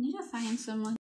need to find someone